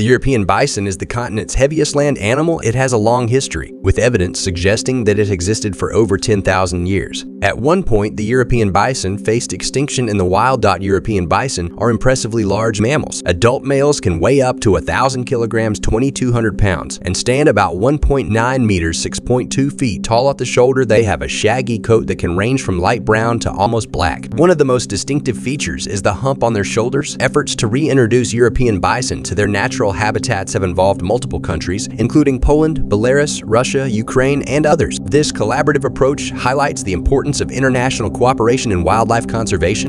The European bison is the continent's heaviest land animal. It has a long history, with evidence suggesting that it existed for over 10,000 years. At one point, the European bison faced extinction in the wild. European bison are impressively large mammals. Adult males can weigh up to 1,000 kilograms, 2,200 pounds, and stand about 1.9 meters, 6.2 feet tall at the shoulder. They have a shaggy coat that can range from light brown to almost black. One of the most distinctive features is the hump on their shoulders. Efforts to reintroduce European bison to their natural natural habitats have involved multiple countries, including Poland, Belarus, Russia, Ukraine, and others. This collaborative approach highlights the importance of international cooperation in wildlife conservation